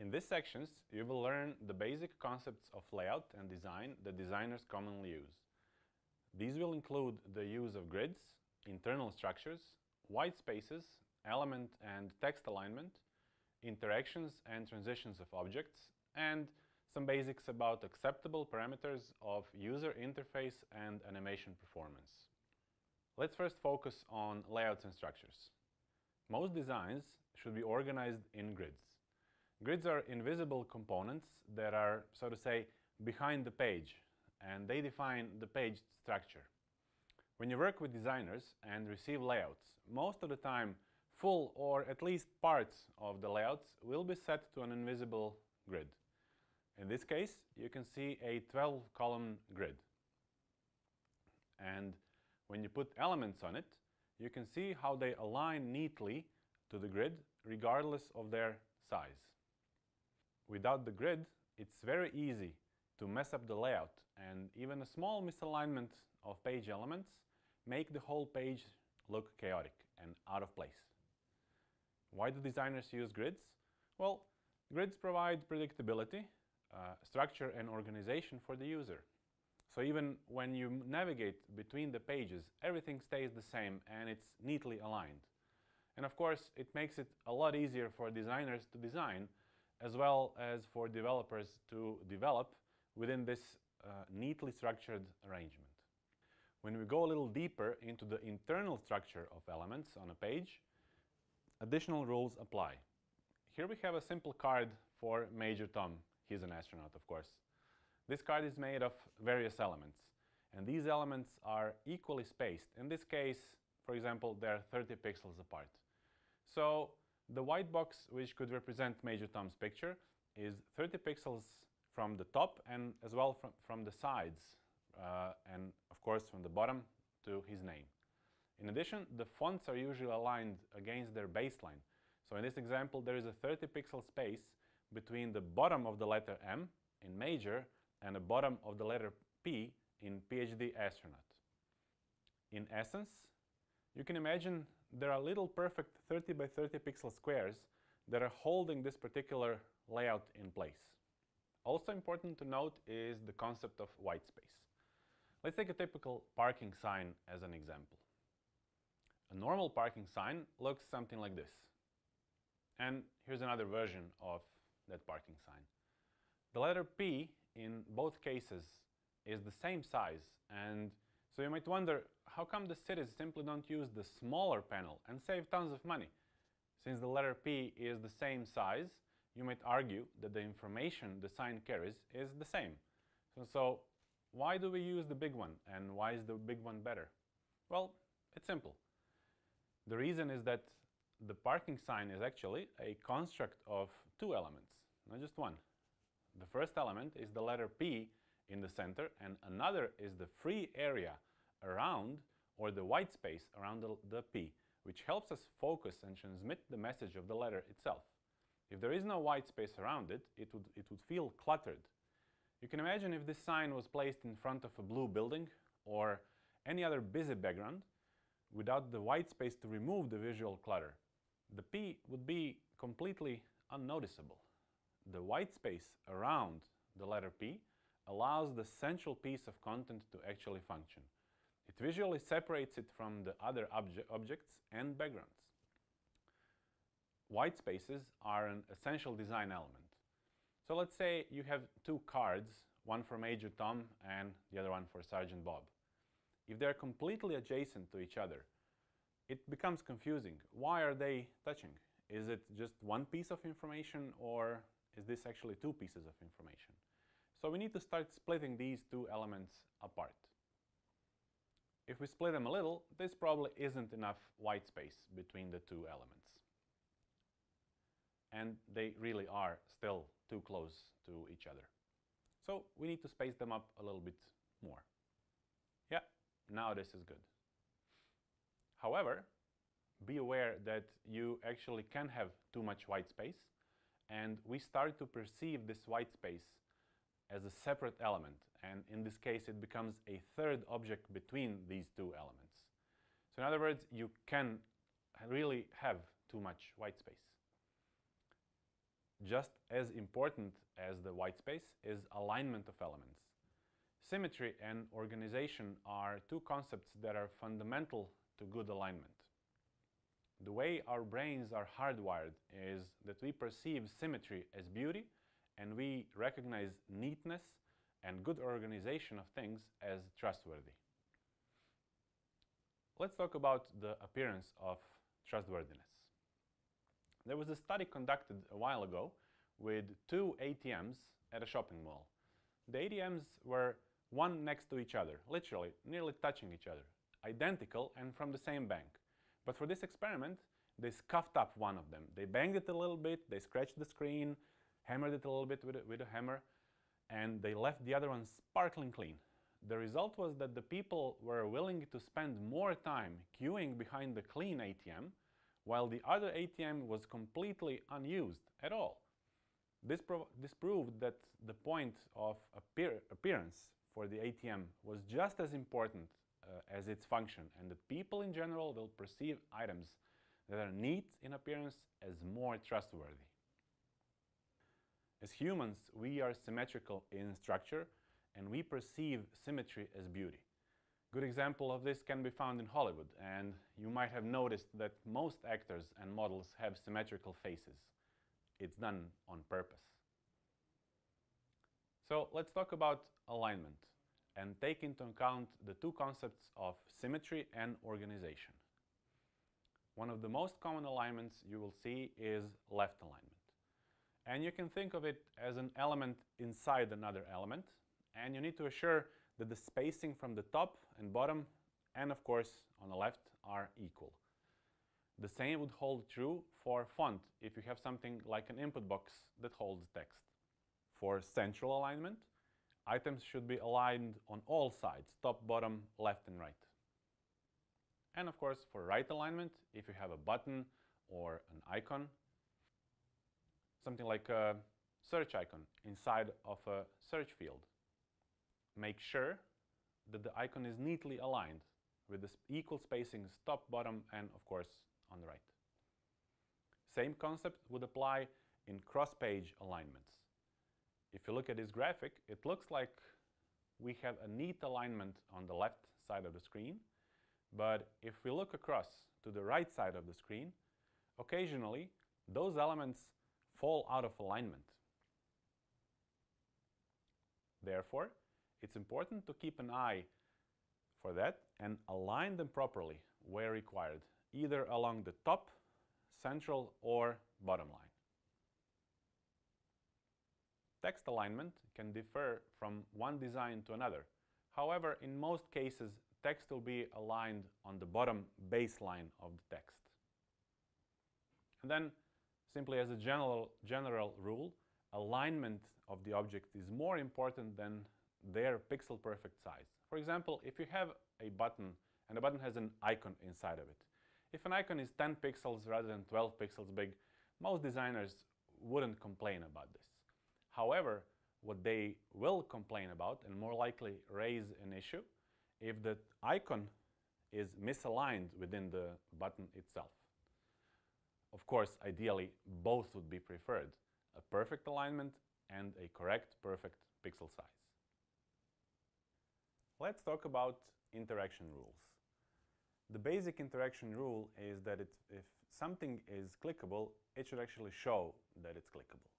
In these sections, you will learn the basic concepts of layout and design that designers commonly use. These will include the use of grids, internal structures, white spaces, element and text alignment, interactions and transitions of objects, and some basics about acceptable parameters of user interface and animation performance. Let's first focus on layouts and structures. Most designs should be organized in grids. Grids are invisible components that are, so to say, behind the page, and they define the page structure. When you work with designers and receive layouts, most of the time full or at least parts of the layouts will be set to an invisible grid. In this case, you can see a 12-column grid. And when you put elements on it, you can see how they align neatly to the grid regardless of their size. Without the grid, it's very easy to mess up the layout and even a small misalignment of page elements make the whole page look chaotic and out of place. Why do designers use grids? Well, grids provide predictability, uh, structure and organization for the user. So even when you navigate between the pages, everything stays the same and it's neatly aligned. And of course, it makes it a lot easier for designers to design as well as for developers to develop within this uh, neatly structured arrangement. When we go a little deeper into the internal structure of elements on a page, additional rules apply. Here we have a simple card for Major Tom. He's an astronaut, of course. This card is made of various elements, and these elements are equally spaced. In this case, for example, they're 30 pixels apart. So the white box, which could represent Major Tom's picture, is 30 pixels from the top and as well from, from the sides, uh, and of course from the bottom to his name. In addition, the fonts are usually aligned against their baseline. So in this example, there is a 30 pixel space between the bottom of the letter M in major and the bottom of the letter P in PhD astronaut. In essence, you can imagine there are little perfect 30 by 30 pixel squares that are holding this particular layout in place. Also important to note is the concept of white space. Let's take a typical parking sign as an example. A normal parking sign looks something like this. And here's another version of that parking sign. The letter P in both cases is the same size and so you might wonder, how come the cities simply don't use the smaller panel and save tons of money? Since the letter P is the same size, you might argue that the information the sign carries is the same. So, why do we use the big one and why is the big one better? Well, it's simple. The reason is that the parking sign is actually a construct of two elements, not just one. The first element is the letter P in the center and another is the free area around or the white space around the, the P, which helps us focus and transmit the message of the letter itself. If there is no white space around it, it would, it would feel cluttered. You can imagine if this sign was placed in front of a blue building or any other busy background without the white space to remove the visual clutter. The P would be completely unnoticeable. The white space around the letter P allows the central piece of content to actually function. It visually separates it from the other obje objects and backgrounds. White spaces are an essential design element. So let's say you have two cards, one for Major Tom and the other one for Sergeant Bob. If they're completely adjacent to each other, it becomes confusing. Why are they touching? Is it just one piece of information or is this actually two pieces of information? So we need to start splitting these two elements apart. If we split them a little, this probably isn't enough white space between the two elements. And they really are still too close to each other. So we need to space them up a little bit more. Yeah, now this is good. However, be aware that you actually can have too much white space and we start to perceive this white space as a separate element and in this case it becomes a third object between these two elements. So in other words, you can really have too much white space. just as important as the white space is alignment of elements. Symmetry and organization are two concepts that are fundamental to good alignment. The way our brains are hardwired is that we perceive symmetry as beauty and we recognize neatness and good organization of things as trustworthy. Let's talk about the appearance of trustworthiness. There was a study conducted a while ago with two ATMs at a shopping mall. The ATMs were one next to each other, literally, nearly touching each other, identical and from the same bank. But for this experiment, they scuffed up one of them. They banged it a little bit, they scratched the screen, hammered it a little bit with a, with a hammer, and they left the other one sparkling clean. The result was that the people were willing to spend more time queuing behind the clean ATM, while the other ATM was completely unused at all. This, this proved that the point of appear appearance for the ATM was just as important uh, as its function, and that people in general will perceive items that are neat in appearance as more trustworthy. As humans, we are symmetrical in structure and we perceive symmetry as beauty. Good example of this can be found in Hollywood, and you might have noticed that most actors and models have symmetrical faces. It's done on purpose. So let's talk about alignment and take into account the two concepts of symmetry and organization. One of the most common alignments you will see is left alignment. And you can think of it as an element inside another element, and you need to assure that the spacing from the top and bottom and of course on the left are equal. The same would hold true for font if you have something like an input box that holds text. For central alignment, items should be aligned on all sides, top, bottom, left and right. And of course for right alignment, if you have a button or an icon, something like a search icon inside of a search field, make sure that the icon is neatly aligned with the equal spacings top, bottom, and of course on the right. Same concept would apply in cross-page alignments. If you look at this graphic, it looks like we have a neat alignment on the left side of the screen, but if we look across to the right side of the screen, occasionally those elements fall out of alignment. Therefore, it's important to keep an eye for that and align them properly where required, either along the top, central, or bottom line. Text alignment can differ from one design to another. However, in most cases, text will be aligned on the bottom baseline of the text. And then, simply as a general, general rule, alignment of the object is more important than their pixel perfect size. For example, if you have a button and the button has an icon inside of it, if an icon is 10 pixels rather than 12 pixels big, most designers wouldn't complain about this. However, what they will complain about and more likely raise an issue if the icon is misaligned within the button itself. Of course, ideally, both would be preferred, a perfect alignment and a correct perfect pixel size. Let's talk about interaction rules. The basic interaction rule is that if something is clickable, it should actually show that it's clickable.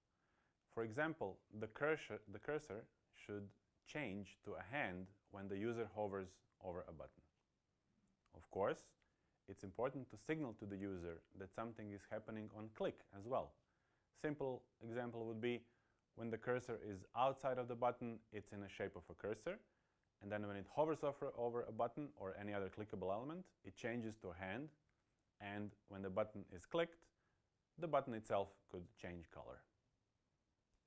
For example, the cursor, the cursor should change to a hand when the user hovers over a button. Of course, it's important to signal to the user that something is happening on click as well. Simple example would be when the cursor is outside of the button, it's in the shape of a cursor. And then when it hovers over, over a button or any other clickable element, it changes to a hand. And when the button is clicked, the button itself could change color.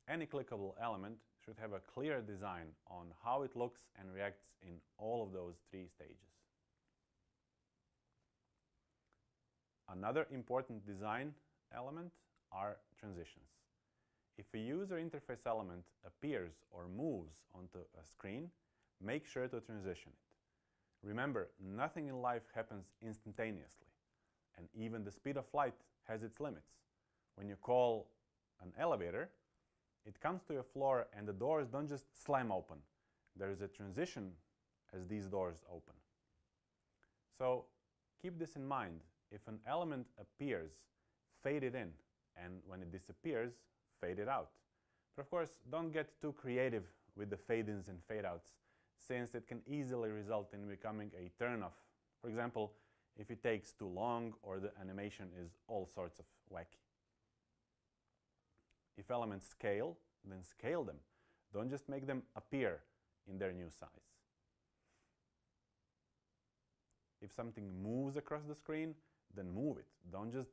Any clickable element should have a clear design on how it looks and reacts in all of those three stages. Another important design element are transitions. If a user interface element appears or moves onto a screen, make sure to transition it. Remember, nothing in life happens instantaneously, and even the speed of light has its limits. When you call an elevator, it comes to your floor and the doors don't just slam open. There is a transition as these doors open. So keep this in mind. If an element appears, fade it in, and when it disappears, fade it out. But of course, don't get too creative with the fade-ins and fade-outs, since it can easily result in becoming a turn-off. For example, if it takes too long or the animation is all sorts of wacky. If elements scale, then scale them. Don't just make them appear in their new size. If something moves across the screen, then move it. Don't just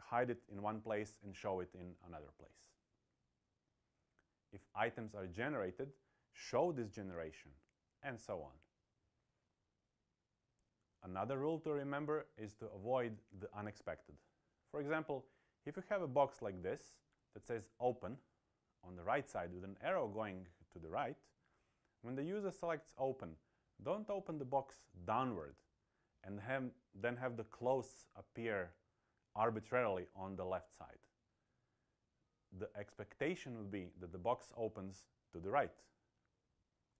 hide it in one place and show it in another place. If items are generated, show this generation, and so on. Another rule to remember is to avoid the unexpected. For example, if you have a box like this that says open on the right side with an arrow going to the right, when the user selects open, don't open the box downward and have, then have the close appear arbitrarily on the left side. The expectation would be that the box opens to the right.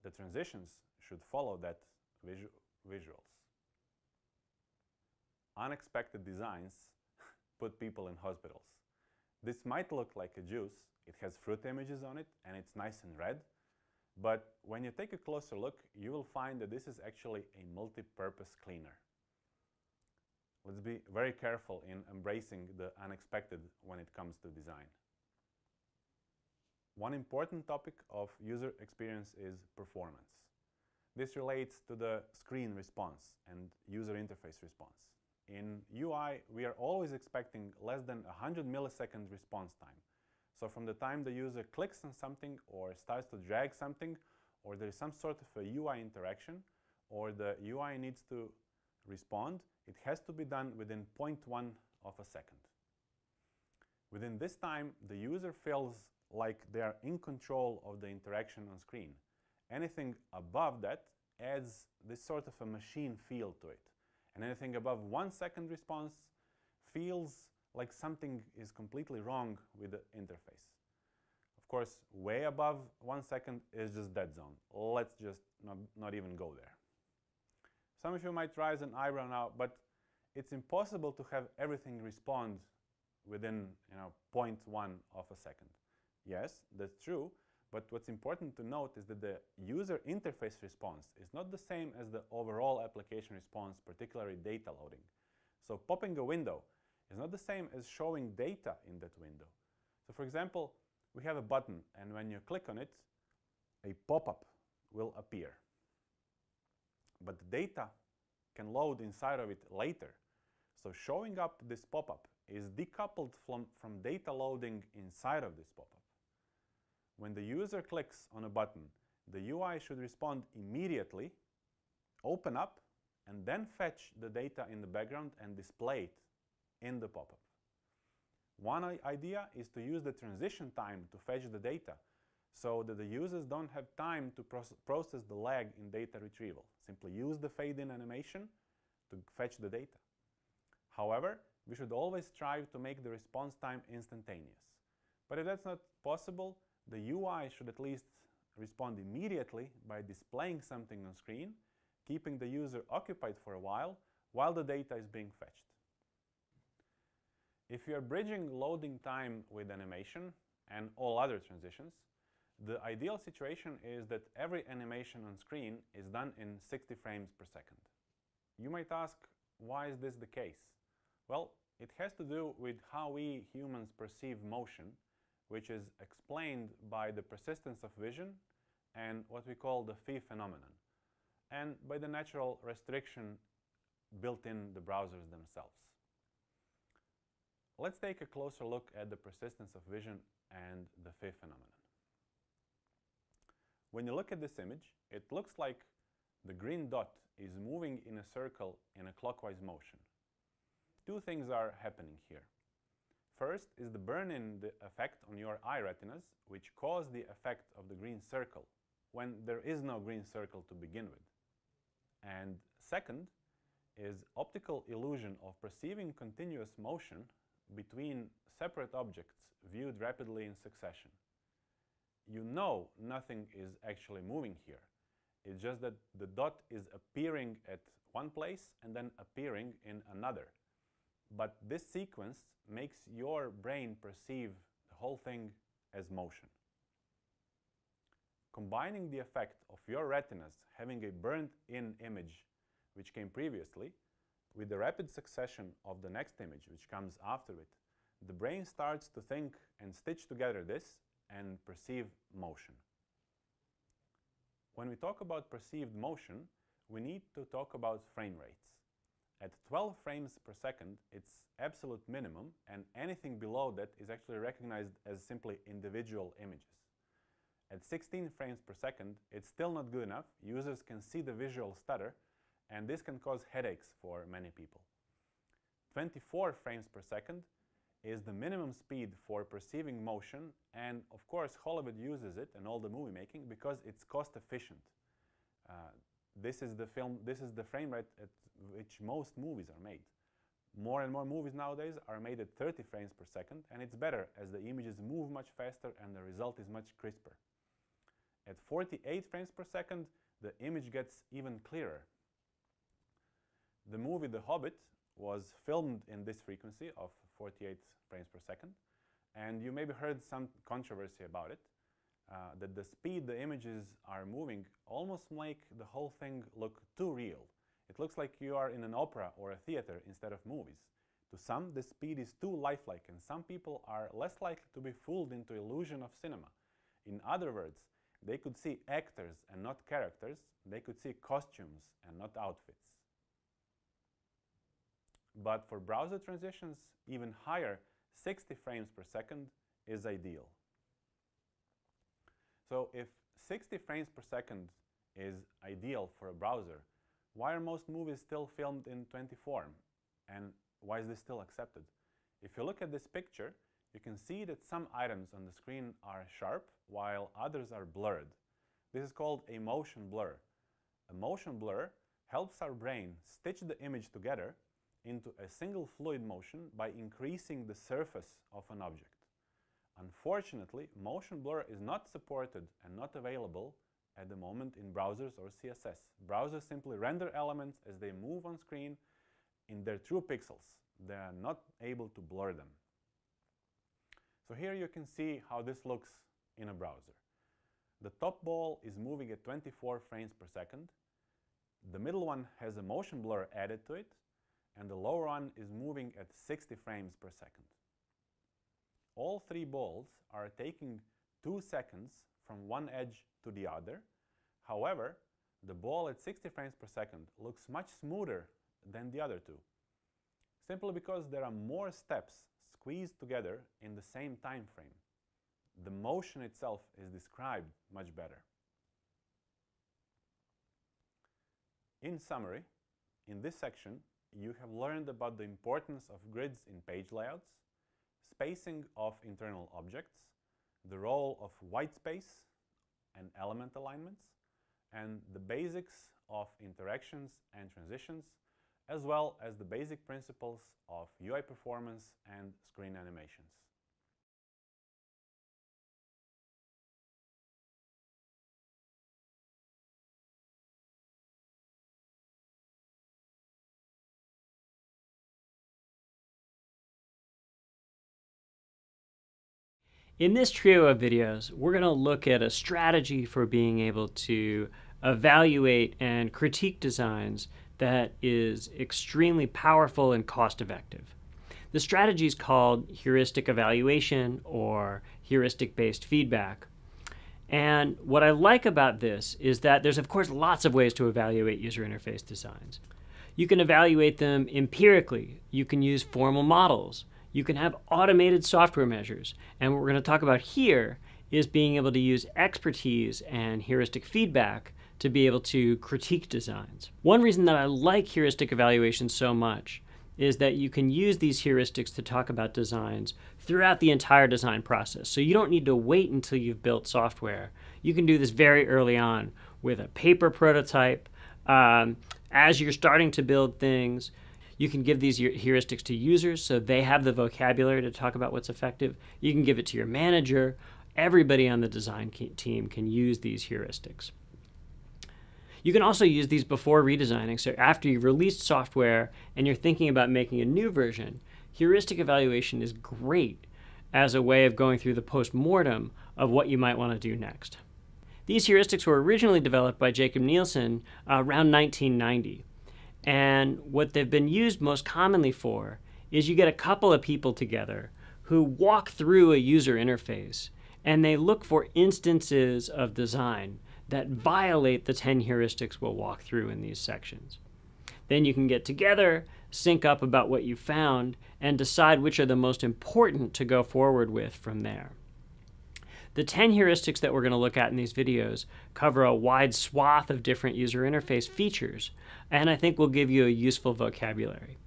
The transitions should follow that visu visuals. Unexpected designs put people in hospitals. This might look like a juice, it has fruit images on it and it's nice and red, but when you take a closer look, you will find that this is actually a multi-purpose cleaner. Let's be very careful in embracing the unexpected when it comes to design. One important topic of user experience is performance. This relates to the screen response and user interface response. In UI, we are always expecting less than 100 millisecond response time. So from the time the user clicks on something or starts to drag something, or there is some sort of a UI interaction, or the UI needs to respond, it has to be done within 0.1 of a second. Within this time, the user feels like they are in control of the interaction on screen. Anything above that adds this sort of a machine feel to it. And anything above one second response feels like something is completely wrong with the interface. Of course, way above one second is just dead zone. Let's just not, not even go there. Some of you might raise an eyebrow now, but it's impossible to have everything respond within you know, 0.1 of a second. Yes, that's true, but what's important to note is that the user interface response is not the same as the overall application response, particularly data loading. So popping a window is not the same as showing data in that window. So for example, we have a button, and when you click on it, a pop-up will appear. But the data can load inside of it later. So showing up this pop-up is decoupled from, from data loading inside of this pop-up. When the user clicks on a button, the UI should respond immediately, open up, and then fetch the data in the background and display it in the pop-up. One idea is to use the transition time to fetch the data so that the users don't have time to process the lag in data retrieval. Simply use the fade-in animation to fetch the data. However, we should always strive to make the response time instantaneous. But if that's not possible, the UI should at least respond immediately by displaying something on screen, keeping the user occupied for a while while the data is being fetched. If you are bridging loading time with animation and all other transitions, the ideal situation is that every animation on screen is done in 60 frames per second. You might ask, why is this the case? Well, it has to do with how we humans perceive motion, which is explained by the persistence of vision and what we call the phi phenomenon, and by the natural restriction built in the browsers themselves. Let's take a closer look at the persistence of vision and the phi phenomenon. When you look at this image, it looks like the green dot is moving in a circle in a clockwise motion. Two things are happening here. First is the burn-in effect on your eye retinas, which cause the effect of the green circle when there is no green circle to begin with. And second is optical illusion of perceiving continuous motion between separate objects viewed rapidly in succession. You know nothing is actually moving here. It's just that the dot is appearing at one place and then appearing in another. But this sequence makes your brain perceive the whole thing as motion. Combining the effect of your retinas having a burned-in image which came previously with the rapid succession of the next image which comes after it, the brain starts to think and stitch together this and perceive motion. When we talk about perceived motion, we need to talk about frame rates. At 12 frames per second, it's absolute minimum, and anything below that is actually recognized as simply individual images. At 16 frames per second, it's still not good enough. Users can see the visual stutter, and this can cause headaches for many people. 24 frames per second is the minimum speed for perceiving motion, and of course Hollywood uses it in all the movie making because it's cost efficient. Uh, this is the film, this is the frame rate at which most movies are made. More and more movies nowadays are made at 30 frames per second, and it's better as the images move much faster and the result is much crisper. At 48 frames per second, the image gets even clearer. The movie The Hobbit was filmed in this frequency of 48 frames per second, and you maybe heard some controversy about it, uh, that the speed the images are moving almost make the whole thing look too real. It looks like you are in an opera or a theater instead of movies. To some, the speed is too lifelike, and some people are less likely to be fooled into illusion of cinema. In other words, they could see actors and not characters, they could see costumes and not outfits. But for browser transitions, even higher, 60 frames per second is ideal. So if 60 frames per second is ideal for a browser, why are most movies still filmed in 24? And why is this still accepted? If you look at this picture, you can see that some items on the screen are sharp while others are blurred. This is called a motion blur. A motion blur helps our brain stitch the image together into a single fluid motion by increasing the surface of an object. Unfortunately, motion blur is not supported and not available at the moment in browsers or CSS. Browsers simply render elements as they move on screen in their true pixels. They are not able to blur them. So here you can see how this looks in a browser. The top ball is moving at 24 frames per second. The middle one has a motion blur added to it, and the lower one is moving at 60 frames per second. All three balls are taking two seconds from one edge to the other. However, the ball at 60 frames per second looks much smoother than the other two, simply because there are more steps squeezed together in the same time frame. The motion itself is described much better. In summary, in this section, you have learned about the importance of grids in page layouts, spacing of internal objects, the role of white space and element alignments, and the basics of interactions and transitions, as well as the basic principles of UI performance and screen animations. In this trio of videos, we're going to look at a strategy for being able to evaluate and critique designs that is extremely powerful and cost effective. The strategy is called heuristic evaluation or heuristic based feedback. And what I like about this is that there's, of course, lots of ways to evaluate user interface designs. You can evaluate them empirically, you can use formal models, you can have automated software measures. And what we're going to talk about here is being able to use expertise and heuristic feedback to be able to critique designs. One reason that I like heuristic evaluation so much is that you can use these heuristics to talk about designs throughout the entire design process. So you don't need to wait until you've built software. You can do this very early on with a paper prototype. Um, as you're starting to build things, You can give these heuristics to users so they have the vocabulary to talk about what's effective. You can give it to your manager. Everybody on the design team can use these heuristics. You can also use these before redesigning. So after you've released software and you're thinking about making a new version, heuristic evaluation is great as a way of going through the post-mortem of what you might want to do next. These heuristics were originally developed by Jakob Nielsen uh, around 1990. And what they've been used most commonly for is you get a couple of people together who walk through a user interface and they look for instances of design that violate the 10 heuristics we'll walk through in these sections. Then you can get together, sync up about what you found, and decide which are the most important to go forward with from there. The 10 heuristics that we're going to look at in these videos cover a wide swath of different user interface features, and I think will give you a useful vocabulary.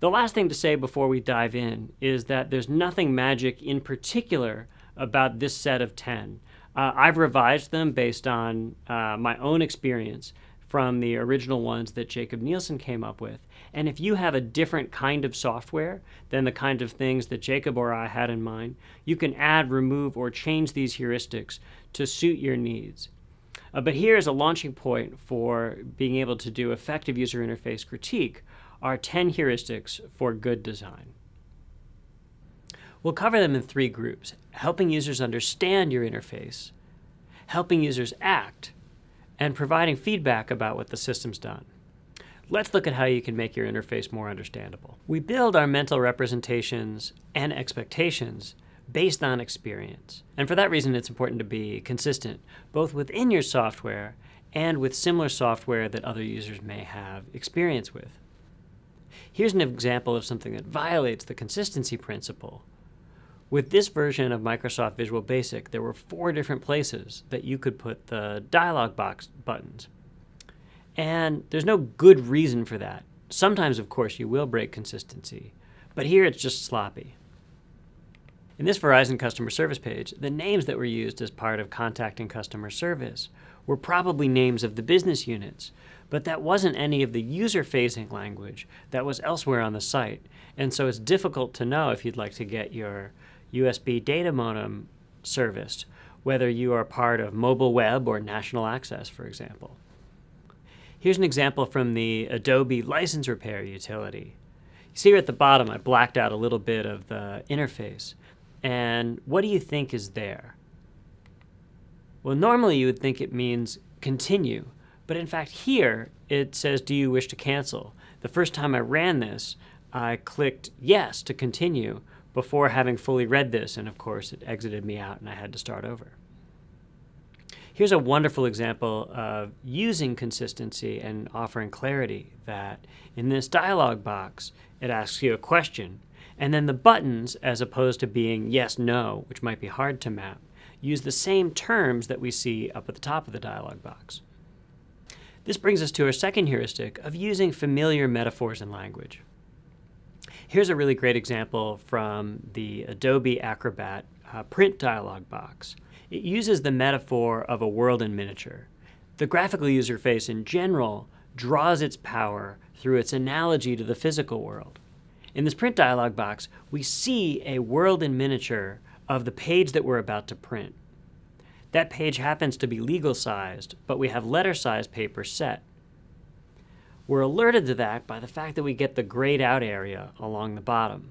The last thing to say before we dive in is that there's nothing magic in particular about this set of 10. Uh, I've revised them based on uh, my own experience from the original ones that Jakob Nielsen came up with. And if you have a different kind of software than the kind of things that Jakob or I had in mind, you can add, remove, or change these heuristics to suit your needs. Uh, but here's a launching point for being able to do effective user interface critique are 10 heuristics for good design. We'll cover them in three groups, helping users understand your interface, helping users act, and providing feedback about what the system's done. Let's look at how you can make your interface more understandable. We build our mental representations and expectations based on experience. And for that reason, it's important to be consistent, both within your software and with similar software that other users may have experience with. Here's an example of something that violates the consistency principle with this version of Microsoft Visual Basic, there were four different places that you could put the dialog box buttons. And there's no good reason for that. Sometimes, of course, you will break consistency, but here it's just sloppy. In this Verizon customer service page, the names that were used as part of contacting customer service were probably names of the business units, but that wasn't any of the user-facing language that was elsewhere on the site, and so it's difficult to know if you'd like to get your USB data modem serviced, whether you are part of mobile web or national access, for example. Here's an example from the Adobe license repair utility. You see here at the bottom, I blacked out a little bit of the interface. And what do you think is there? Well, normally you would think it means continue, but in fact here it says, do you wish to cancel? The first time I ran this, I clicked yes to continue, before having fully read this, and of course it exited me out and I had to start over. Here's a wonderful example of using consistency and offering clarity that in this dialog box, it asks you a question, and then the buttons, as opposed to being yes, no, which might be hard to map, use the same terms that we see up at the top of the dialog box. This brings us to our second heuristic of using familiar metaphors and language. Here's a really great example from the Adobe Acrobat uh, print dialog box. It uses the metaphor of a world in miniature. The graphical user face in general draws its power through its analogy to the physical world. In this print dialog box, we see a world in miniature of the page that we're about to print. That page happens to be legal sized, but we have letter size paper set. We're alerted to that by the fact that we get the grayed out area along the bottom.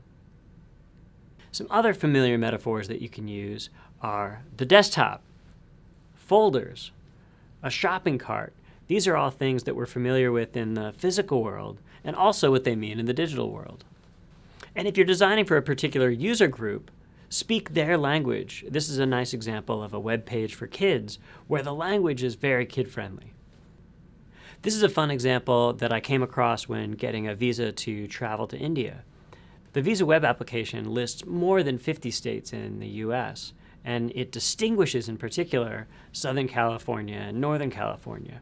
Some other familiar metaphors that you can use are the desktop, folders, a shopping cart. These are all things that we're familiar with in the physical world and also what they mean in the digital world. And if you're designing for a particular user group, speak their language. This is a nice example of a web page for kids where the language is very kid friendly. This is a fun example that I came across when getting a visa to travel to India. The Visa web application lists more than 50 states in the US, and it distinguishes in particular Southern California and Northern California.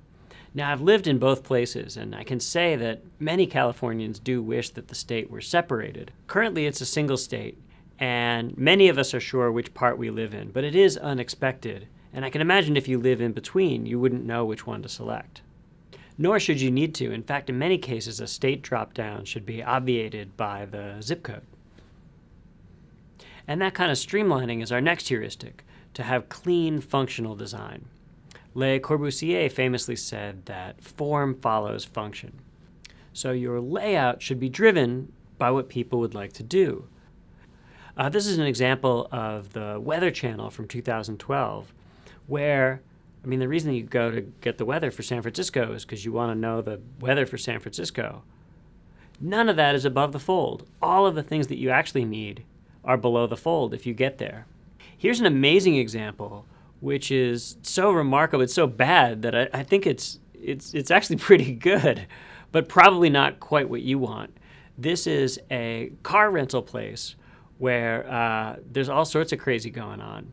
Now, I've lived in both places, and I can say that many Californians do wish that the state were separated. Currently, it's a single state, and many of us are sure which part we live in, but it is unexpected, and I can imagine if you live in between, you wouldn't know which one to select. Nor should you need to. In fact, in many cases, a state dropdown should be obviated by the zip code. And that kind of streamlining is our next heuristic to have clean functional design. Le Corbusier famously said that form follows function. So your layout should be driven by what people would like to do. Uh, this is an example of the Weather Channel from 2012, where, I mean, the reason you go to get the weather for San Francisco is because you want to know the weather for San Francisco. None of that is above the fold. All of the things that you actually need are below the fold if you get there. Here's an amazing example, which is so remarkable, it's so bad that I, I think it's, it's, it's actually pretty good, but probably not quite what you want. This is a car rental place where uh, there's all sorts of crazy going on.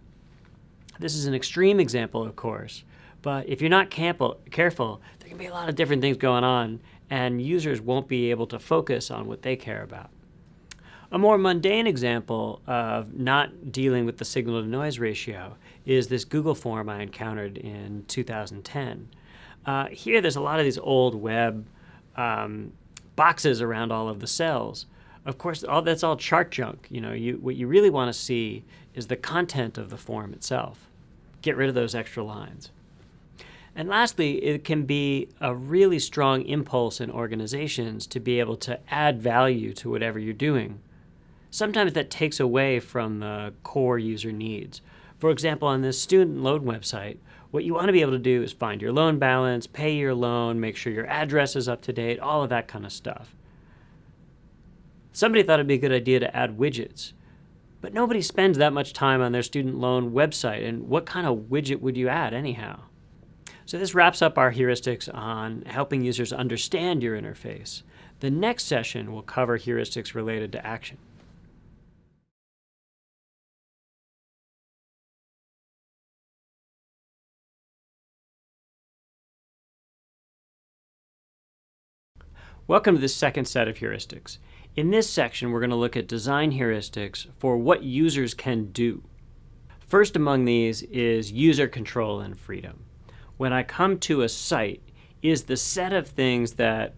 This is an extreme example, of course, but if you're not careful, there can be a lot of different things going on, and users won't be able to focus on what they care about. A more mundane example of not dealing with the signal to noise ratio is this Google form I encountered in 2010. Uh, here, there's a lot of these old web um, boxes around all of the cells. Of course, all that's all chart junk. You know, you, what you really want to see is the content of the form itself. Get rid of those extra lines. And lastly, it can be a really strong impulse in organizations to be able to add value to whatever you're doing sometimes that takes away from the core user needs. For example, on this student loan website, what you want to be able to do is find your loan balance, pay your loan, make sure your address is up to date, all of that kind of stuff. Somebody thought it'd be a good idea to add widgets, but nobody spends that much time on their student loan website, and what kind of widget would you add anyhow? So this wraps up our heuristics on helping users understand your interface. The next session will cover heuristics related to action. Welcome to this second set of heuristics. In this section, we're going to look at design heuristics for what users can do. First among these is user control and freedom. When I come to a site, is the set of things that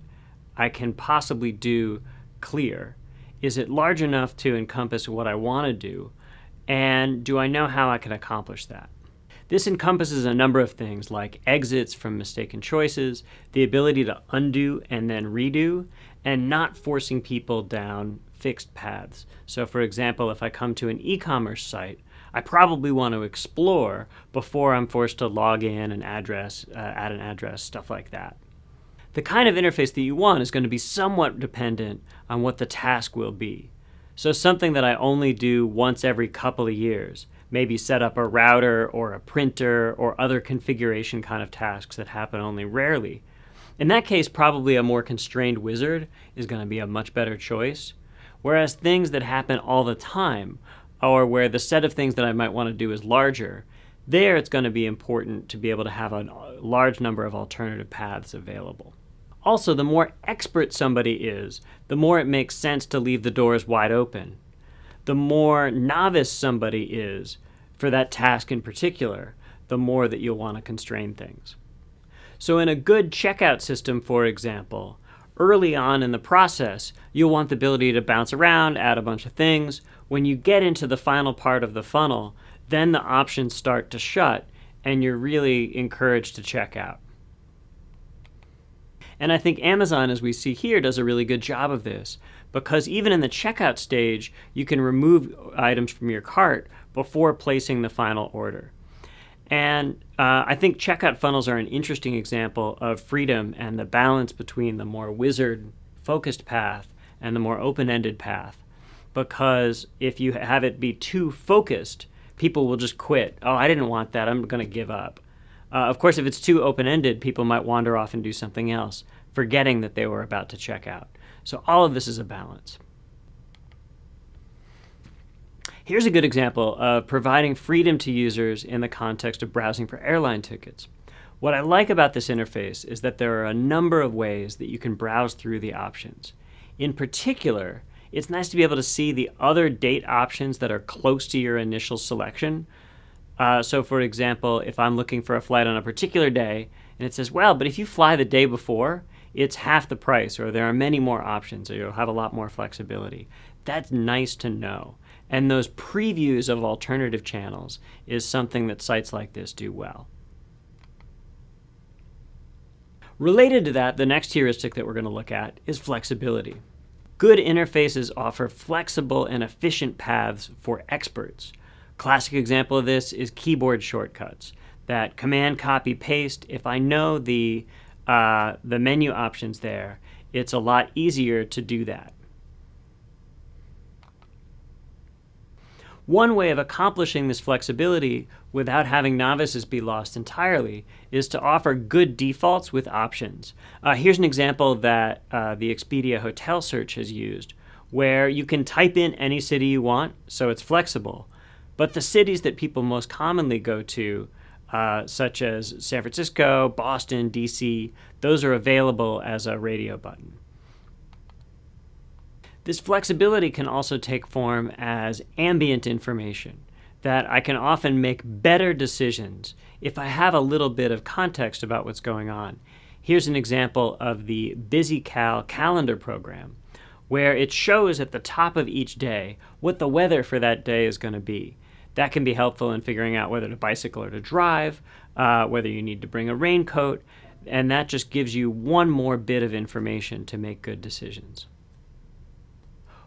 I can possibly do clear? Is it large enough to encompass what I want to do? And do I know how I can accomplish that? This encompasses a number of things like exits from mistaken choices, the ability to undo and then redo, and not forcing people down fixed paths. So, for example, if I come to an e commerce site, I probably want to explore before I'm forced to log in and address, uh, add an address, stuff like that. The kind of interface that you want is going to be somewhat dependent on what the task will be. So, something that I only do once every couple of years maybe set up a router or a printer or other configuration kind of tasks that happen only rarely. In that case, probably a more constrained wizard is going to be a much better choice. Whereas things that happen all the time, or where the set of things that I might want to do is larger, there it's going to be important to be able to have a large number of alternative paths available. Also, the more expert somebody is, the more it makes sense to leave the doors wide open the more novice somebody is for that task in particular, the more that you'll want to constrain things. So, in a good checkout system, for example, early on in the process, you'll want the ability to bounce around, add a bunch of things. When you get into the final part of the funnel, then the options start to shut, and you're really encouraged to check out. And I think Amazon, as we see here, does a really good job of this because even in the checkout stage, you can remove items from your cart before placing the final order. And uh, I think checkout funnels are an interesting example of freedom and the balance between the more wizard focused path and the more open ended path. Because if you have it be too focused, people will just quit. Oh, I didn't want that. I'm going to give up. Uh, of course, if it's too open ended, people might wander off and do something else, forgetting that they were about to check out. So all of this is a balance. Here's a good example of providing freedom to users in the context of browsing for airline tickets. What I like about this interface is that there are a number of ways that you can browse through the options. In particular, it's nice to be able to see the other date options that are close to your initial selection. Uh, so, for example, if I'm looking for a flight on a particular day And it says, well, but if you fly the day before, it's half the price, or there are many more options, or you'll have a lot more flexibility. That's nice to know. And those previews of alternative channels is something that sites like this do well. Related to that, the next heuristic that we're going to look at is flexibility. Good interfaces offer flexible and efficient paths for experts. Classic example of this is keyboard shortcuts. That command copy paste, if I know the, uh, the menu options there, it's a lot easier to do that. One way of accomplishing this flexibility without having novices be lost entirely is to offer good defaults with options. Uh, here's an example that uh, the Expedia hotel search has used, where you can type in any city you want, so it's flexible. But the cities that people most commonly go to, uh, such as San Francisco, Boston, DC, those are available as a radio button. This flexibility can also take form as ambient information that I can often make better decisions if I have a little bit of context about what's going on. Here's an example of the BusyCal calendar program where it shows at the top of each day what the weather for that day is going to be. That can be helpful in figuring out whether to bicycle or to drive, uh, whether you need to bring a raincoat, and that just gives you one more bit of information to make good decisions.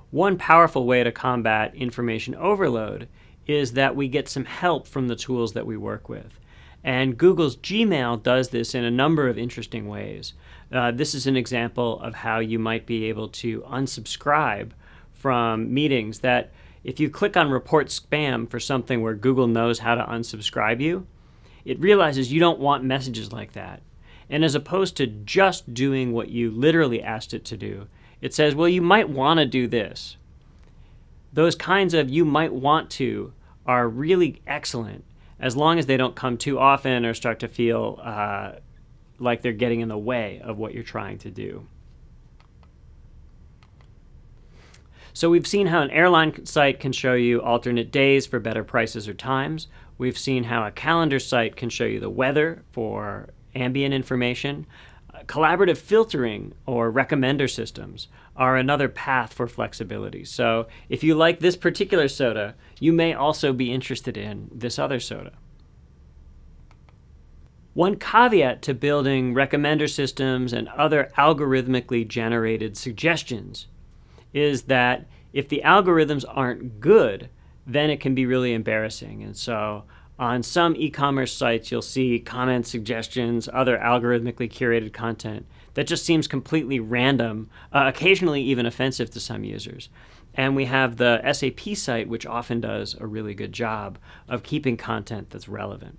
One powerful way to combat information overload is that we get some help from the tools that we work with. And Google's Gmail does this in a number of interesting ways. Uh, this is an example of how you might be able to unsubscribe from meetings that if you click on report spam for something where Google knows how to unsubscribe you, it realizes you don't want messages like that. And as opposed to just doing what you literally asked it to do, it says, well, you might want to do this. Those kinds of you might want to are really excellent as long as they don't come too often or start to feel uh, like they're getting in the way of what you're trying to do. So we've seen how an airline site can show you alternate days for better prices or times. We've seen how a calendar site can show you the weather for ambient information. Uh, collaborative filtering or recommender systems are another path for flexibility. So if you like this particular soda, you may also be interested in this other soda. One caveat to building recommender systems and other algorithmically generated suggestions is that if the algorithms aren't good, then it can be really embarrassing. And so on some e commerce sites, you'll see comments, suggestions, other algorithmically curated content that just seems completely random, uh, occasionally even offensive to some users. And we have the SAP site, which often does a really good job of keeping content that's relevant.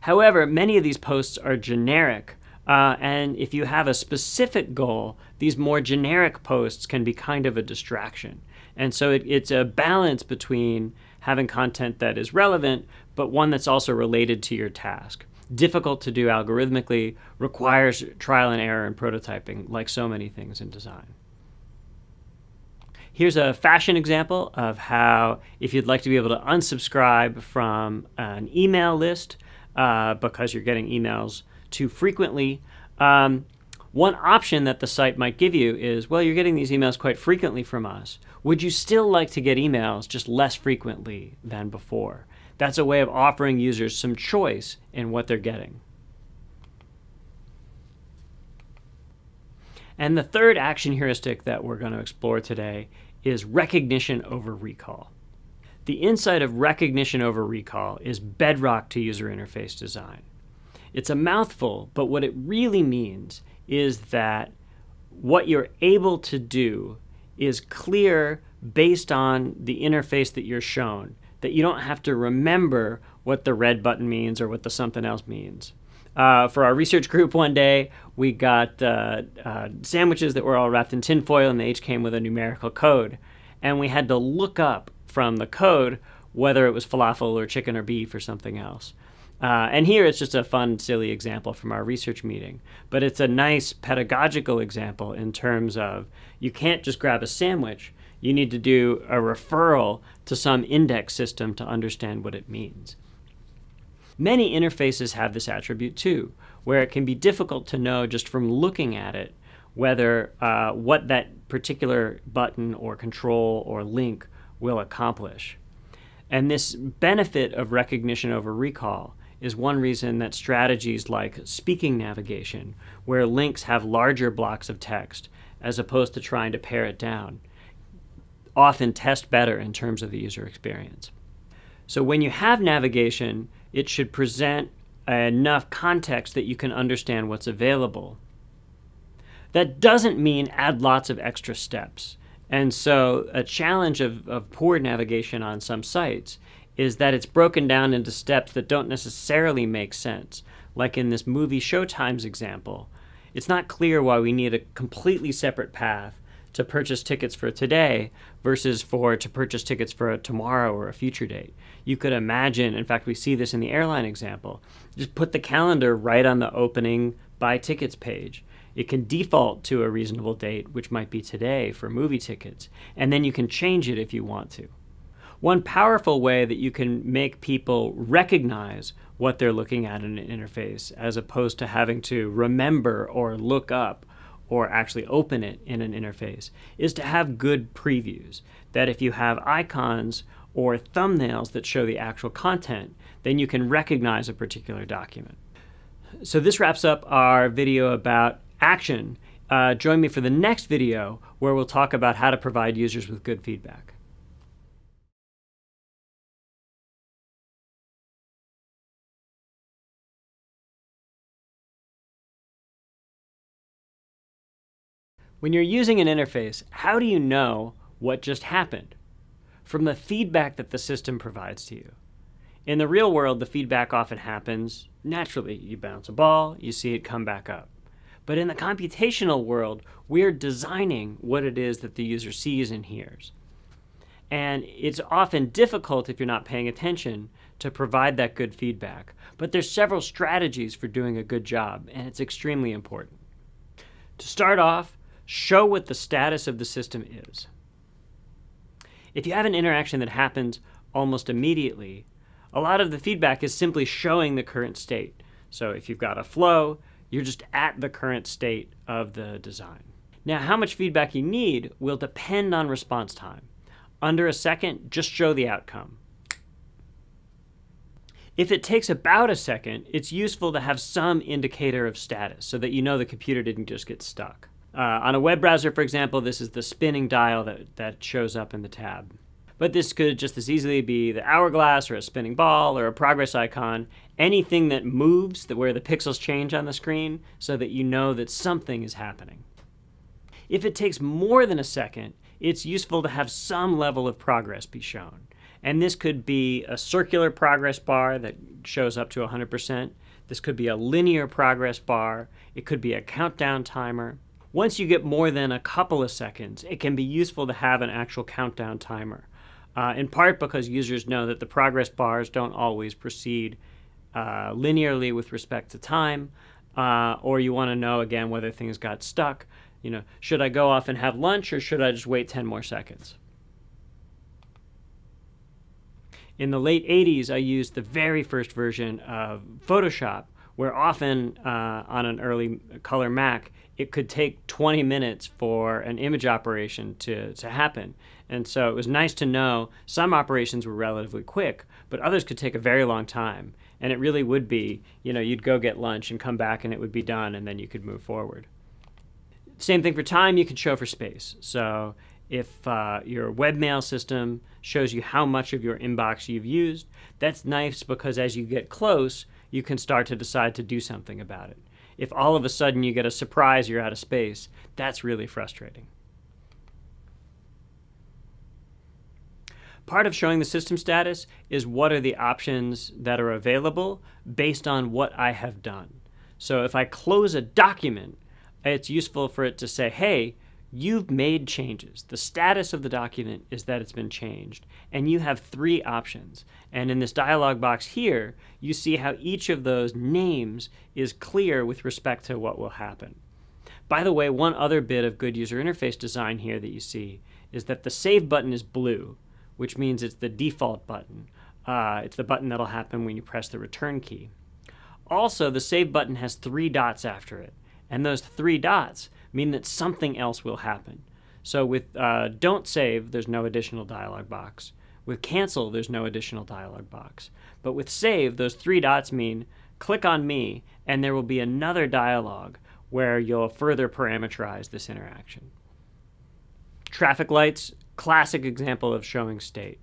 However, many of these posts are generic, uh, and if you have a specific goal, these more generic posts can be kind of a distraction. And so it, it's a balance between having content that is relevant, but one that's also related to your task. Difficult to do algorithmically, requires trial and error and prototyping, like so many things in design. Here's a fashion example of how, if you'd like to be able to unsubscribe from an email list uh, because you're getting emails too frequently, um, one option that the site might give you is well, you're getting these emails quite frequently from us. Would you still like to get emails just less frequently than before? That's a way of offering users some choice in what they're getting. And the third action heuristic that we're going to explore today is recognition over recall. The insight of recognition over recall is bedrock to user interface design. It's a mouthful, but what it really means is that what you're able to do is clear based on the interface that you're shown, that you don't have to remember what the red button means or what the something else means. Uh, for our research group one day, we got uh, uh, sandwiches that were all wrapped in tinfoil and they each came with a numerical code. And we had to look up from the code whether it was falafel or chicken or beef or something else. Uh, and here it's just a fun, silly example from our research meeting. But it's a nice pedagogical example in terms of you can't just grab a sandwich. You need to do a referral to some index system to understand what it means. Many interfaces have this attribute too, where it can be difficult to know just from looking at it whether uh, what that particular button or control or link will accomplish. And this benefit of recognition over recall is one reason that strategies like speaking navigation, where links have larger blocks of text as opposed to trying to pare it down, often test better in terms of the user experience. So when you have navigation, it should present enough context that you can understand what's available. That doesn't mean add lots of extra steps. And so, a challenge of, of poor navigation on some sites is that it's broken down into steps that don't necessarily make sense. Like in this movie Showtimes example, it's not clear why we need a completely separate path to purchase tickets for today versus for to purchase tickets for tomorrow or a future date. You could imagine, in fact, we see this in the airline example, just put the calendar right on the opening buy tickets page. It can default to a reasonable date, which might be today for movie tickets, and then you can change it if you want to. One powerful way that you can make people recognize what they're looking at in an interface as opposed to having to remember or look up or actually open it in an interface is to have good previews. That if you have icons or thumbnails that show the actual content, then you can recognize a particular document. So this wraps up our video about action. Uh, join me for the next video where we'll talk about how to provide users with good feedback. When you're using an interface, how do you know what just happened? From the feedback that the system provides to you. In the real world, the feedback often happens naturally. You bounce a ball, you see it come back up. But in the computational world, we're designing what it is that the user sees and hears. And it's often difficult if you're not paying attention to provide that good feedback. But there's several strategies for doing a good job, and it's extremely important. To start off, show what the status of the system is. If you have an interaction that happens almost immediately, a lot of the feedback is simply showing the current state. So if you've got a flow, you're just at the current state of the design. Now, how much feedback you need will depend on response time. Under a second, just show the outcome. If it takes about a second, it's useful to have some indicator of status so that you know the computer didn't just get stuck. Uh, on a web browser, for example, this is the spinning dial that, that shows up in the tab. But this could just as easily be the hourglass or a spinning ball or a progress icon, anything that moves that where the pixels change on the screen so that you know that something is happening. If it takes more than a second, it's useful to have some level of progress be shown. And this could be a circular progress bar that shows up to 100%. This could be a linear progress bar. It could be a countdown timer. Once you get more than a couple of seconds, it can be useful to have an actual countdown timer. Uh, in part because users know that the progress bars don't always proceed uh, linearly with respect to time, uh, or you want to know again whether things got stuck. You know, should I go off and have lunch or should I just wait 10 more seconds? In the late 80s, I used the very first version of Photoshop, where often uh, on an early color Mac, it could take 20 minutes for an image operation to, to happen. And so it was nice to know some operations were relatively quick, but others could take a very long time. And it really would be, you know, you'd go get lunch and come back and it would be done and then you could move forward. Same thing for time, you can show for space. So if uh, your webmail system shows you how much of your inbox you've used, that's nice because as you get close, you can start to decide to do something about it if all of a sudden you get a surprise you're out of space, that's really frustrating. Part of showing the system status is what are the options that are available based on what I have done. So if I close a document, it's useful for it to say, hey, You've made changes. The status of the document is that it's been changed. And you have three options. And in this dialog box here, you see how each of those names is clear with respect to what will happen. By the way, one other bit of good user interface design here that you see is that the Save button is blue, which means it's the default button. Uh, it's the button that'll happen when you press the return key. Also, the save button has three dots after it, and those three dots mean that something else will happen. So with uh, don't save, there's no additional dialog box. With cancel, there's no additional dialog box. But with save, those three dots mean click on me, and there will be another dialog where you'll further parameterize this interaction. Traffic lights, classic example of showing state.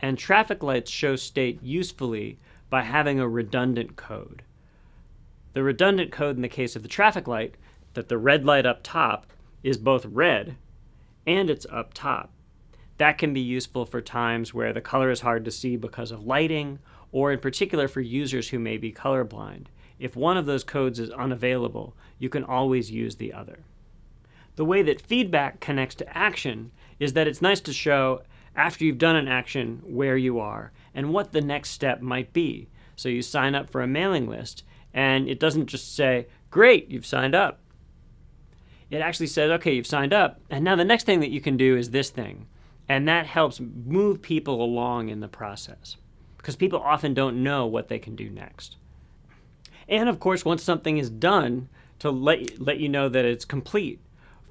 And traffic lights show state usefully by having a redundant code. The redundant code in the case of the traffic light, that the red light up top is both red and it's up top. That can be useful for times where the color is hard to see because of lighting, or in particular for users who may be colorblind. If one of those codes is unavailable, you can always use the other. The way that feedback connects to action is that it's nice to show after you've done an action where you are and what the next step might be. So you sign up for a mailing list, and it doesn't just say, Great, you've signed up. It actually says, Okay, you've signed up, and now the next thing that you can do is this thing. And that helps move people along in the process because people often don't know what they can do next. And of course, once something is done, to let, let you know that it's complete.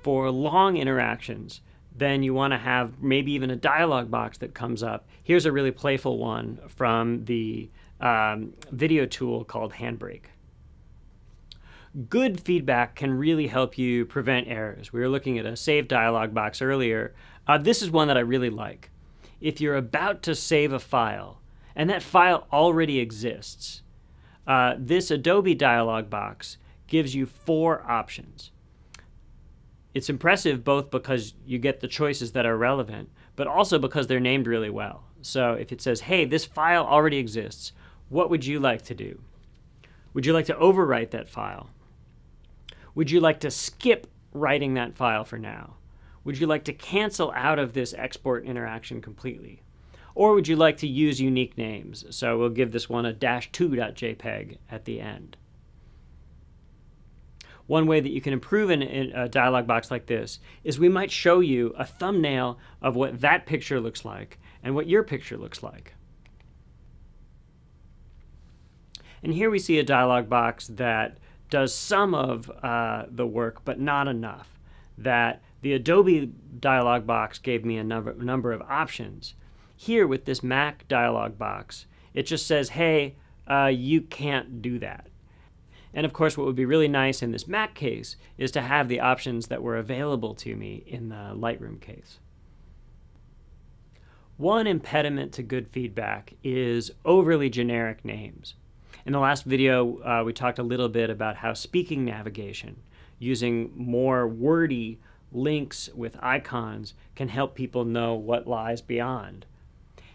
For long interactions, then you want to have maybe even a dialog box that comes up. Here's a really playful one from the um, video tool called Handbrake. Good feedback can really help you prevent errors. We were looking at a save dialog box earlier. Uh, this is one that I really like. If you're about to save a file, and that file already exists, uh, this Adobe dialog box gives you four options. It's impressive both because you get the choices that are relevant, but also because they're named really well. So if it says, hey, this file already exists, what would you like to do? Would you like to overwrite that file? Would you like to skip writing that file for now? Would you like to cancel out of this export interaction completely? Or would you like to use unique names? So we'll give this one a dash 2.jpg at the end. One way that you can improve in, in a dialog box like this is we might show you a thumbnail of what that picture looks like and what your picture looks like. And here we see a dialog box that does some of uh, the work, but not enough. That the Adobe dialog box gave me a number, number of options. Here with this Mac dialog box, it just says, hey, uh, you can't do that. And of course, what would be really nice in this Mac case is to have the options that were available to me in the Lightroom case. One impediment to good feedback is overly generic names. In the last video, uh, we talked a little bit about how speaking navigation, using more wordy links with icons, can help people know what lies beyond.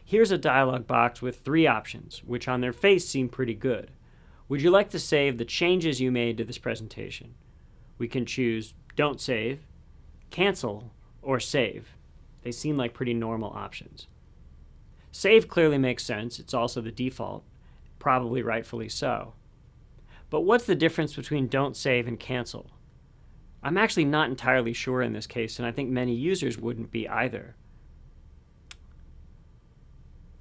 Here's a dialog box with three options, which on their face seem pretty good. Would you like to save the changes you made to this presentation? We can choose Don't Save, Cancel, or Save. They seem like pretty normal options. Save clearly makes sense. It's also the default, probably rightfully so. But what's the difference between Don't Save and Cancel? I'm actually not entirely sure in this case, and I think many users wouldn't be either.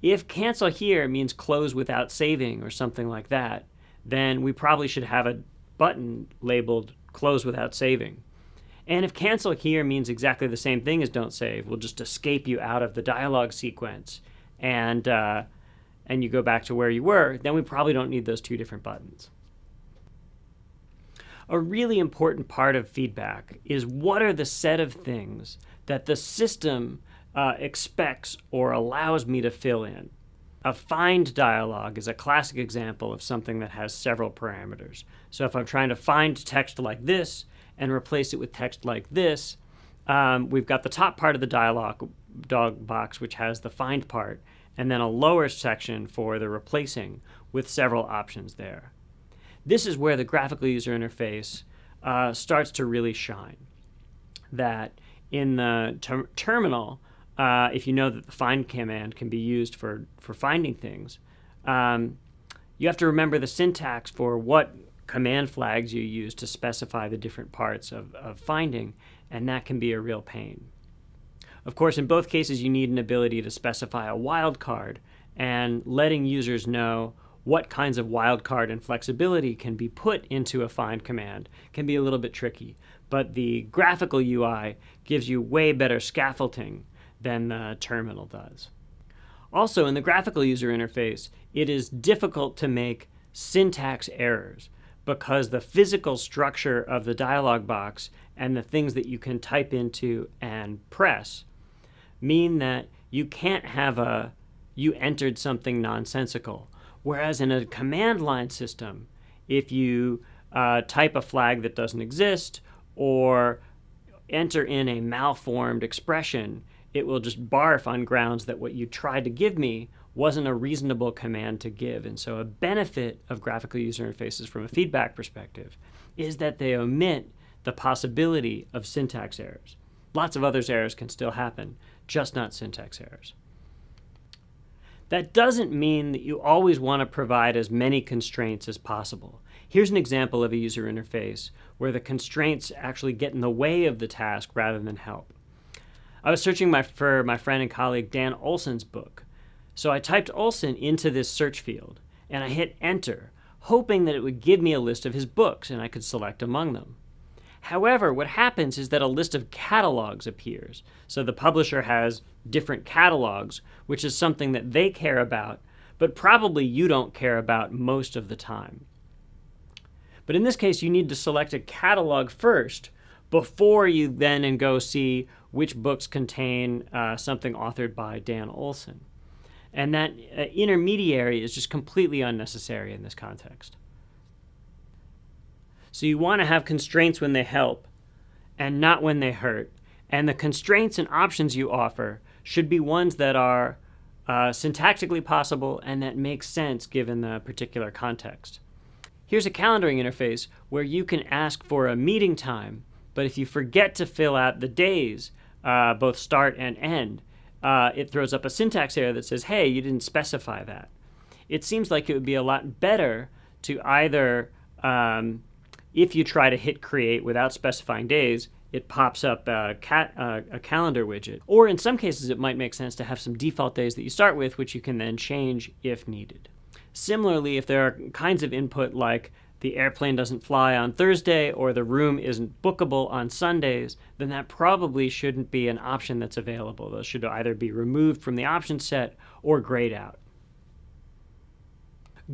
If cancel here means close without saving or something like that, then we probably should have a button labeled close without saving. And if cancel here means exactly the same thing as don't save, we'll just escape you out of the dialog sequence and, uh, and you go back to where you were, then we probably don't need those two different buttons. A really important part of feedback is what are the set of things that the system uh, expects or allows me to fill in. A find dialog is a classic example of something that has several parameters. So if I'm trying to find text like this and replace it with text like this, um, we've got the top part of the dialog dog box, which has the find part, and then a lower section for the replacing with several options there. This is where the graphical user interface uh, starts to really shine. That in the ter terminal, uh, if you know that the find command can be used for, for finding things, um, you have to remember the syntax for what command flags you use to specify the different parts of, of finding, and that can be a real pain. Of course, in both cases, you need an ability to specify a wildcard, and letting users know what kinds of wildcard and flexibility can be put into a find command can be a little bit tricky. But the graphical UI gives you way better scaffolding than the terminal does. Also, in the graphical user interface, it is difficult to make syntax errors because the physical structure of the dialog box and the things that you can type into and press mean that you can't have a you entered something nonsensical. Whereas in a command line system, if you uh, type a flag that doesn't exist or enter in a malformed expression, it will just barf on grounds that what you tried to give me wasn't a reasonable command to give. And so, a benefit of graphical user interfaces from a feedback perspective is that they omit the possibility of syntax errors. Lots of other errors can still happen, just not syntax errors. That doesn't mean that you always want to provide as many constraints as possible. Here's an example of a user interface where the constraints actually get in the way of the task rather than help. I was searching my, for my friend and colleague Dan Olsen's book. So I typed Olson into this search field and I hit enter, hoping that it would give me a list of his books and I could select among them. However, what happens is that a list of catalogs appears. So the publisher has different catalogs, which is something that they care about, but probably you don't care about most of the time. But in this case, you need to select a catalog first before you then and go see which books contain uh, something authored by Dan Olsen. And that uh, intermediary is just completely unnecessary in this context. So you want to have constraints when they help and not when they hurt. And the constraints and options you offer should be ones that are uh, syntactically possible and that make sense given the particular context. Here's a calendaring interface where you can ask for a meeting time, but if you forget to fill out the days, uh, both start and end, uh, it throws up a syntax error that says, hey, you didn't specify that. It seems like it would be a lot better to either um, if you try to hit create without specifying days, it pops up a, cat, uh, a calendar widget. Or in some cases, it might make sense to have some default days that you start with, which you can then change if needed. Similarly, if there are kinds of input like the airplane doesn't fly on Thursday or the room isn't bookable on Sundays, then that probably shouldn't be an option that's available. Those should either be removed from the option set or grayed out.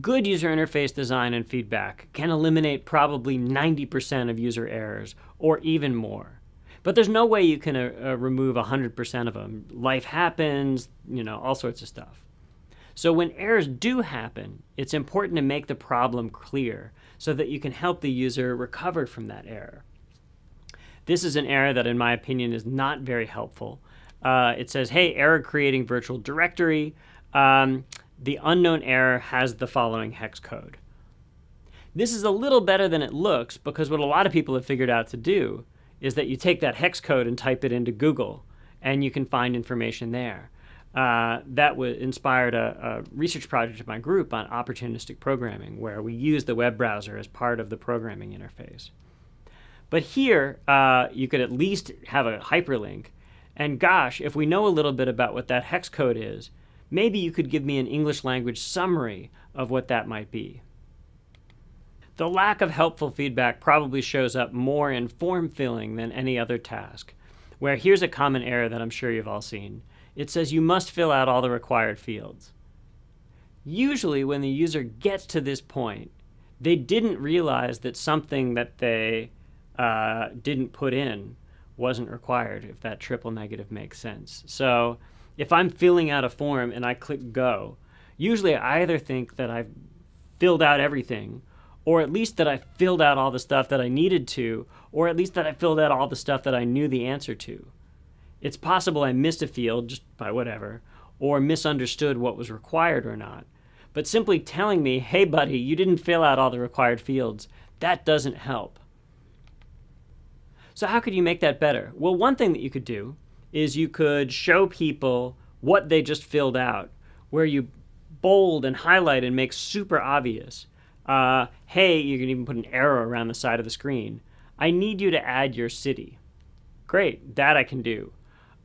Good user interface design and feedback can eliminate probably 90% of user errors or even more. But there's no way you can uh, uh, remove 100% of them. Life happens, you know, all sorts of stuff. So when errors do happen, it's important to make the problem clear so that you can help the user recover from that error. This is an error that, in my opinion, is not very helpful. Uh, it says, hey, error creating virtual directory. Um, the unknown error has the following hex code. This is a little better than it looks because what a lot of people have figured out to do is that you take that hex code and type it into Google and you can find information there. Uh, that inspired a, a, research project of my group on opportunistic programming, where we use the web browser as part of the programming interface. But here, uh, you could at least have a hyperlink. And gosh, if we know a little bit about what that hex code is, maybe you could give me an English language summary of what that might be. The lack of helpful feedback probably shows up more in form filling than any other task, where here's a common error that I'm sure you've all seen. It says you must fill out all the required fields. Usually, when the user gets to this point, they didn't realize that something that they uh, didn't put in wasn't required, if that triple negative makes sense. So, if I'm filling out a form and I click go, usually I either think that I've filled out everything, or at least that I filled out all the stuff that I needed to, or at least that I filled out all the stuff that I knew the answer to. It's possible I missed a field just by whatever, or misunderstood what was required or not. But simply telling me, hey buddy, you didn't fill out all the required fields, that doesn't help. So, how could you make that better? Well, one thing that you could do is you could show people what they just filled out, where you bold and highlight and make super obvious. Uh, hey, you can even put an arrow around the side of the screen. I need you to add your city. Great, that I can do.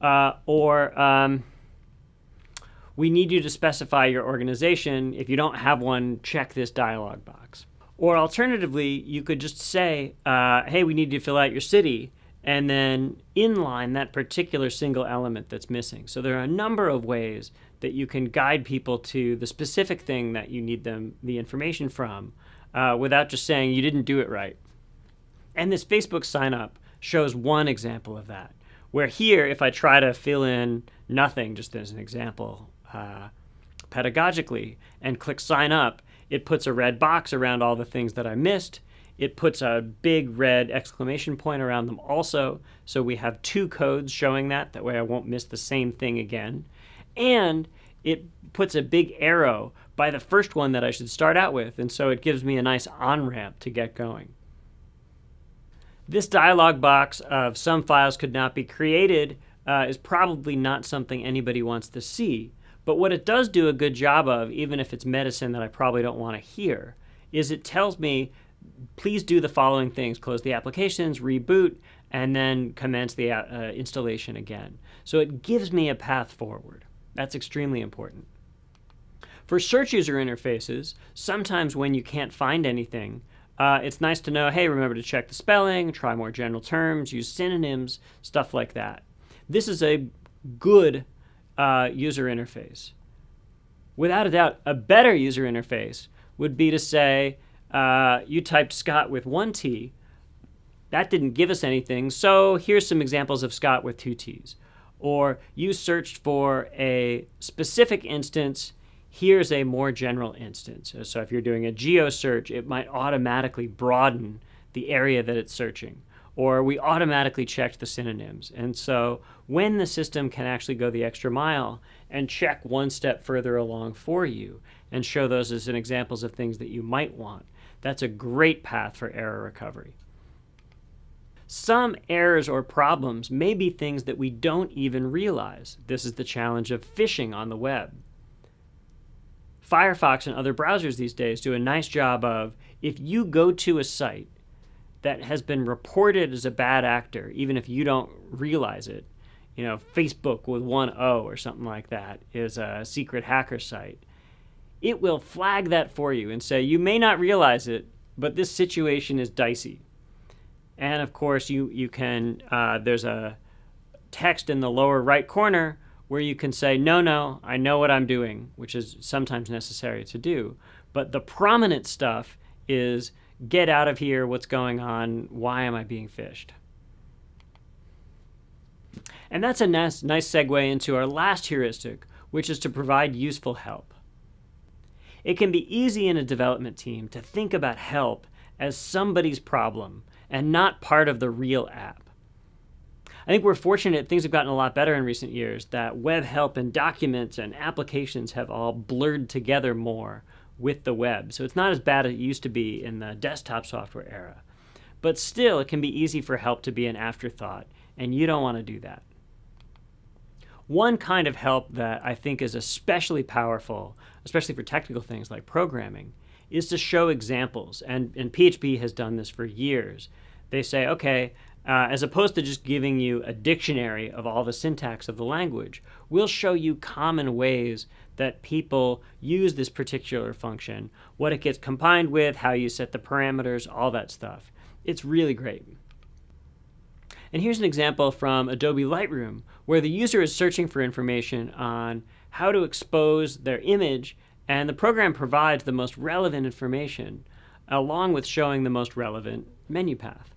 Uh, or um, we need you to specify your organization. If you don't have one, check this dialog box. Or alternatively, you could just say, uh, hey, we need you to fill out your city, and then inline that particular single element that's missing. So there are a number of ways that you can guide people to the specific thing that you need them the information from uh, without just saying you didn't do it right. And this Facebook sign up shows one example of that. Where here, if I try to fill in nothing, just as an example, uh, pedagogically, and click sign up, it puts a red box around all the things that I missed. It puts a big red exclamation point around them also. So we have two codes showing that. That way I won't miss the same thing again. And it puts a big arrow by the first one that I should start out with. And so it gives me a nice on ramp to get going. This dialog box of some files could not be created uh, is probably not something anybody wants to see. But what it does do a good job of, even if it's medicine that I probably don't want to hear, is it tells me, please do the following things close the applications, reboot, and then commence the uh, uh, installation again. So it gives me a path forward. That's extremely important. For search user interfaces, sometimes when you can't find anything, uh, it's nice to know hey, remember to check the spelling, try more general terms, use synonyms, stuff like that. This is a good uh, user interface. Without a doubt, a better user interface would be to say, uh, you typed Scott with one T. That didn't give us anything, so here's some examples of Scott with two T's. Or you searched for a specific instance, here's a more general instance. So if you're doing a geo search, it might automatically broaden the area that it's searching or we automatically checked the synonyms. And so when the system can actually go the extra mile and check one step further along for you and show those as an examples of things that you might want, that's a great path for error recovery. Some errors or problems may be things that we don't even realize. This is the challenge of phishing on the web. Firefox and other browsers these days do a nice job of if you go to a site that has been reported as a bad actor, even if you don't realize it. You know, Facebook with one O or something like that is a secret hacker site. It will flag that for you and say, you may not realize it, but this situation is dicey. And of course, you, you can, uh, there's a text in the lower right corner where you can say, no, no, I know what I'm doing, which is sometimes necessary to do. But the prominent stuff is get out of here, what's going on, why am I being phished? And that's a nice, nice segue into our last heuristic, which is to provide useful help. It can be easy in a development team to think about help as somebody's problem and not part of the real app. I think we're fortunate things have gotten a lot better in recent years that web help and documents and applications have all blurred together more with the web. So it's not as bad as it used to be in the desktop software era. But still, it can be easy for help to be an afterthought, and you don't want to do that. One kind of help that I think is especially powerful, especially for technical things like programming, is to show examples. And, and PHP has done this for years. They say, okay, uh, as opposed to just giving you a dictionary of all the syntax of the language, we'll show you common ways that people use this particular function, what it gets combined with, how you set the parameters, all that stuff. It's really great. And here's an example from Adobe Lightroom where the user is searching for information on how to expose their image and the program provides the most relevant information along with showing the most relevant menu path.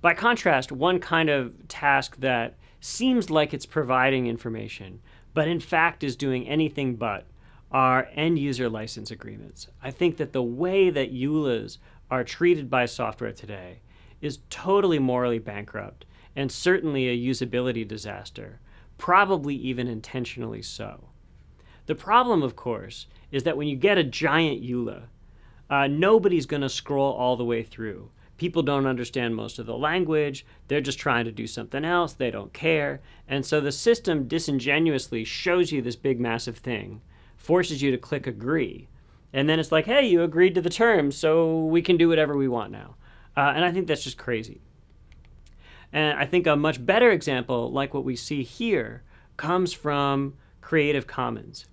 By contrast, one kind of task that seems like it's providing information, but in fact is doing anything but, are end user license agreements. I think that the way that EULAs are treated by software today is totally morally bankrupt and certainly a usability disaster, probably even intentionally so. The problem, of course, is that when you get a giant EULA, uh, nobody's going to scroll all the way through people don't understand most of the language. They're just trying to do something else. They don't care. And so the system disingenuously shows you this big, massive thing, forces you to click agree. And then it's like, hey, you agreed to the terms, so we can do whatever we want now. Uh, and I think that's just crazy. And I think a much better example, like what we see here, comes from Creative Commons.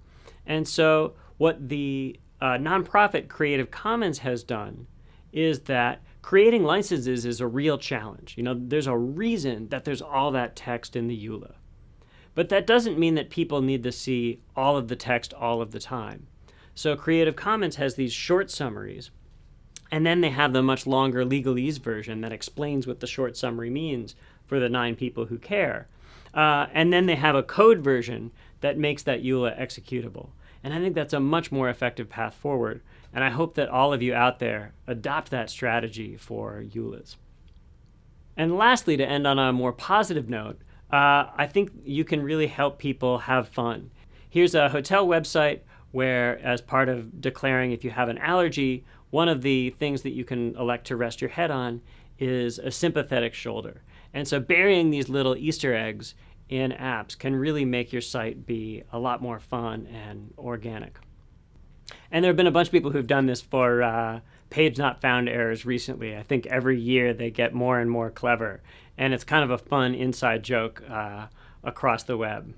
And so, what the uh, nonprofit Creative Commons has done is that creating licenses is a real challenge. You know, there's a reason that there's all that text in the EULA. But that doesn't mean that people need to see all of the text all of the time. So Creative Commons has these short summaries, and then they have the much longer legalese version that explains what the short summary means for the nine people who care. Uh, and then they have a code version that makes that EULA executable. And I think that's a much more effective path forward. And I hope that all of you out there adopt that strategy for EULAs. And lastly, to end on a more positive note, uh, I think you can really help people have fun. Here's a hotel website where, as part of declaring if you have an allergy, one of the things that you can elect to rest your head on is a sympathetic shoulder. And so, burying these little Easter eggs in apps can really make your site be a lot more fun and organic. And there have been a bunch of people who've done this for uh, page not found errors recently. I think every year they get more and more clever and it's kind of a fun inside joke uh, across the web.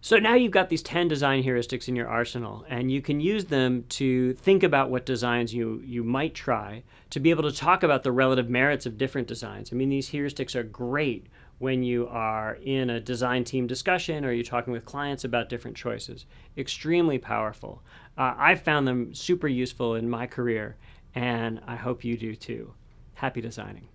So now you've got these 10 design heuristics in your arsenal, and you can use them to think about what designs you, you might try, to be able to talk about the relative merits of different designs. I mean, these heuristics are great when you are in a design team discussion or you're talking with clients about different choices. Extremely powerful. Uh, I've found them super useful in my career, and I hope you do too. Happy designing.